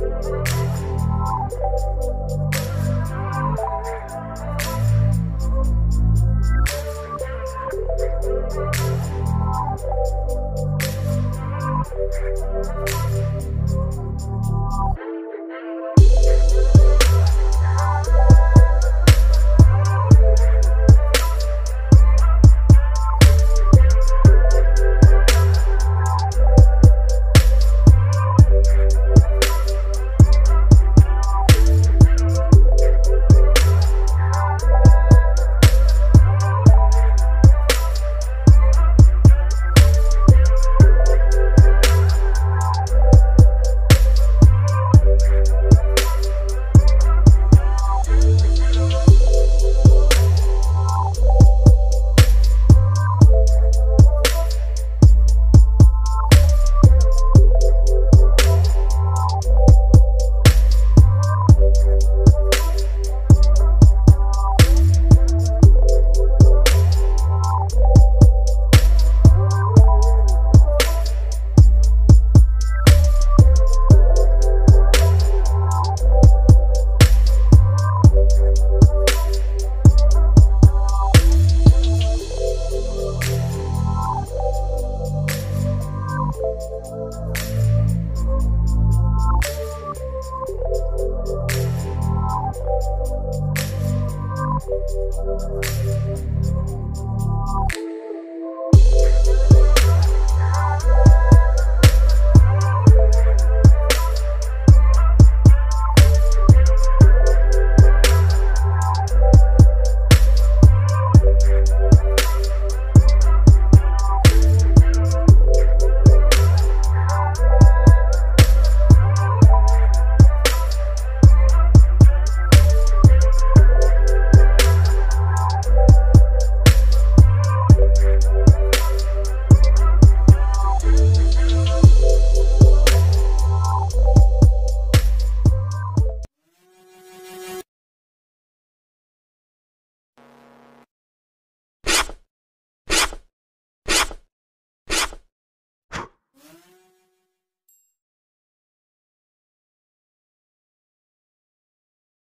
Thank you. Thank